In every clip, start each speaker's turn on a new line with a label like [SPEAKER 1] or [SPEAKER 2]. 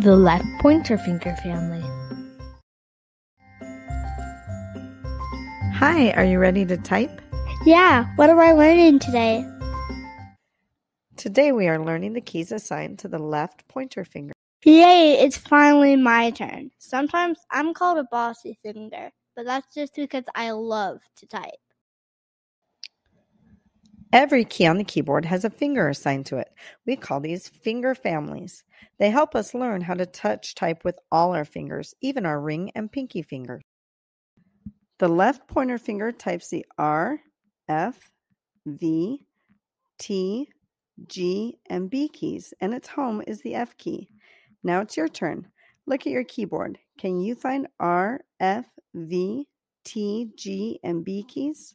[SPEAKER 1] The left pointer finger family.
[SPEAKER 2] Hi, are you ready to type?
[SPEAKER 3] Yeah, what am I learning today?
[SPEAKER 2] Today we are learning the keys assigned to the left pointer finger.
[SPEAKER 3] Yay, it's finally my turn. Sometimes I'm called a bossy finger, but that's just because I love to type.
[SPEAKER 2] Every key on the keyboard has a finger assigned to it. We call these finger families. They help us learn how to touch type with all our fingers, even our ring and pinky fingers. The left pointer finger types the R, F, V, T, G, and B keys, and its home is the F key. Now it's your turn. Look at your keyboard. Can you find R, F, V, T, G, and B keys?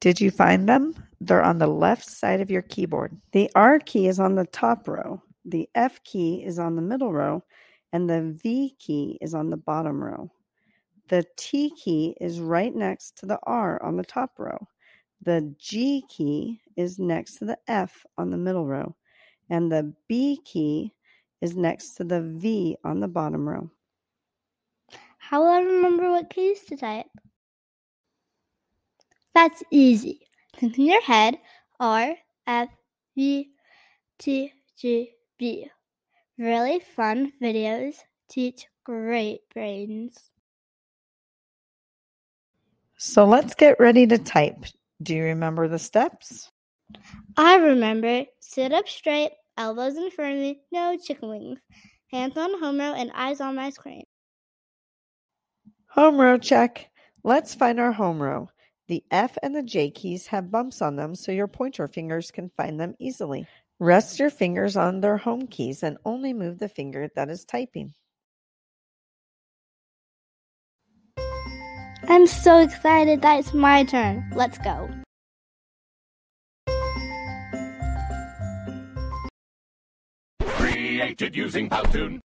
[SPEAKER 2] Did you find them? They're on the left side of your keyboard. The R key is on the top row, the F key is on the middle row, and the V key is on the bottom row. The T key is right next to the R on the top row. The G key is next to the F on the middle row, and the B key is next to the V on the bottom row.
[SPEAKER 3] How will I remember what keys to type? That's easy. Think in your head R, F, V, T, G, B. Really fun videos teach great brains.
[SPEAKER 2] So let's get ready to type. Do you remember the steps?
[SPEAKER 3] I remember sit up straight, elbows in front of me, no chicken wings, hands on home row, and eyes on my screen.
[SPEAKER 2] Home row check. Let's find our home row. The F and the J keys have bumps on them so your pointer fingers can find them easily. Rest your fingers on their home keys and only move the finger that is typing.
[SPEAKER 3] I'm so excited that it's my turn. Let's go.
[SPEAKER 4] Created using Powtoon.